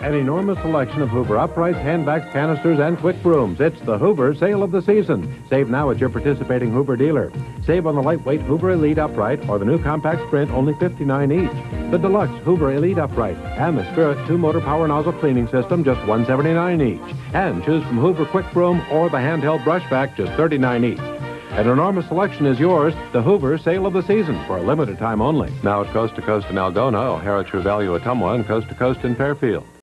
An enormous selection of Hoover uprights, handbags, canisters, and quick brooms. It's the Hoover sale of the season. Save now at your participating Hoover dealer. Save on the lightweight Hoover Elite upright or the new compact Sprint, only 59 each. The deluxe Hoover Elite upright and the Spirit two-motor power nozzle cleaning system, just 179 each. And choose from Hoover quick broom or the handheld brush vac, just 39 each. An enormous selection is yours. The Hoover sale of the season for a limited time only. Now at Coast to Coast in Algona, O'Hara True Value Ottumwa, and Coast to Coast in Fairfield.